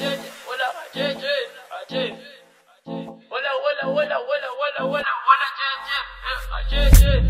عجيجي ولا عجيجي عجيب ولا ولا ولا ولا ولا ولا ولا جيجي. عجيجي